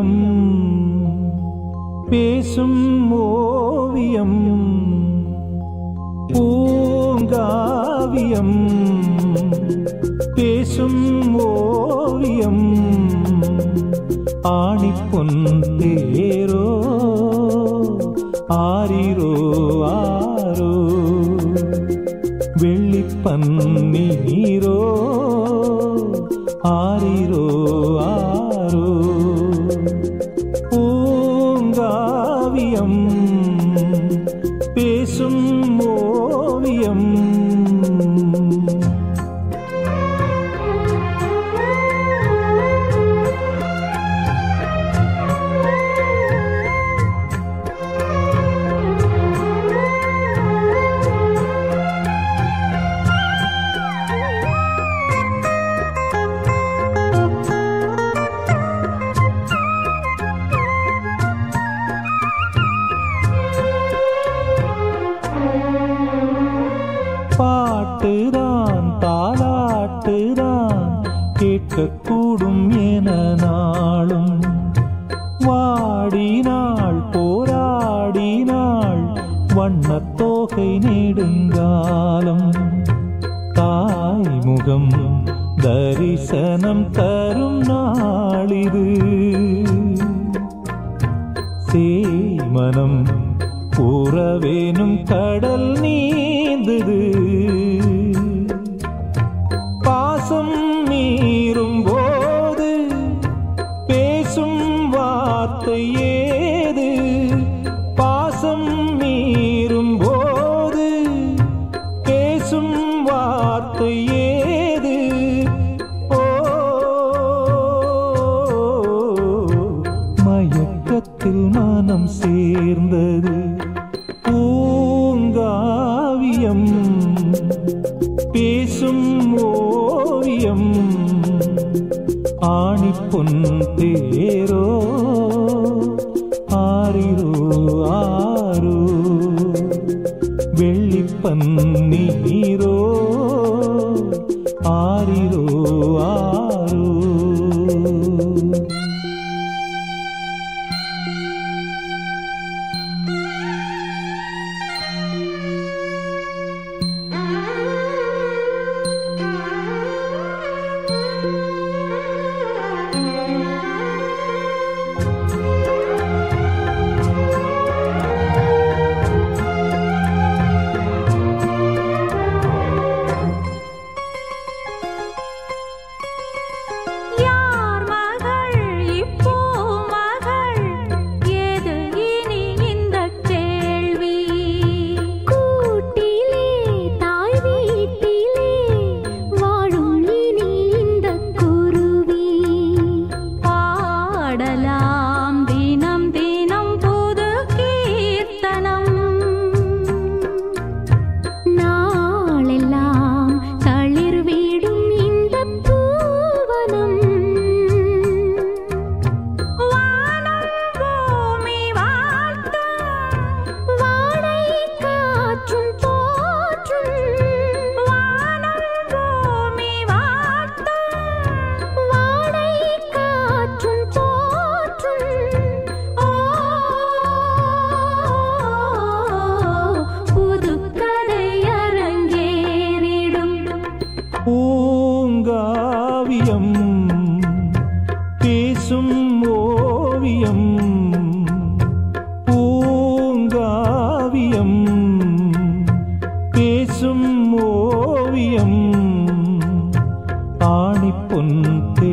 ஓவியம் பேசும் ஓவியம் பூங்காவியம் பேசும் ஓவியம் ஆணிப்பொன் தேரோ ஆரிரோ ஆரோ வெள்ளிப்பன்னீரோ ஆரிரோ ஆரோ ஓவியம் பேசும் ஓவியம். கேட்கக்கூடும் என நாளும். வாடினாள் போராடினாள் வண்ணத்தோகை நெடுங்காலம். தாய்முகம் தரிசனம் தரும் நாளிது. சேமனம் உறவேனும் கடல் நீ வார்த்தை ஏது? பாசம் மீறும் போது பேசும் வார்த்தை ஏது? ஓ மயக்கத்தில் மனம் சேர்ந்தது பூங்காவியம் பேசும் ஓவியம். ஆணி ஆணிப்பொன் தேரோ? ஆரிரோ ஆரோ வெள்ளிப்பன்னீரோ ஆரிரோ ಕಡಲ பேசும் ஓவியம் பூங்காவியம் பேசும் ஓவியம் ஆணிப்பொன் தே